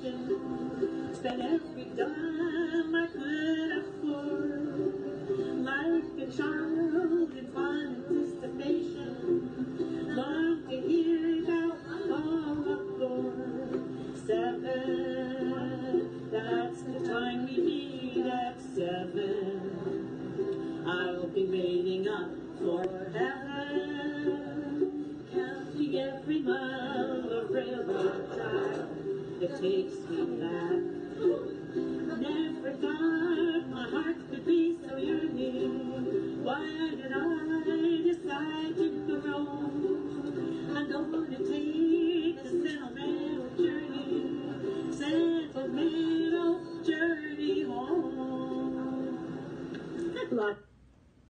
anticipation. Spent every dime I could afford. Like a child in fond anticipation. Long to hear about all aboard. Seven, that's the time we meet at seven. I'll be waiting up for heaven, counting every mile of that takes me back. Never thought my heart could be so yearning. Why did I decide to grow? I'm gonna take the sentimental journey, sentimental journey home. Good.